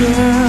girl.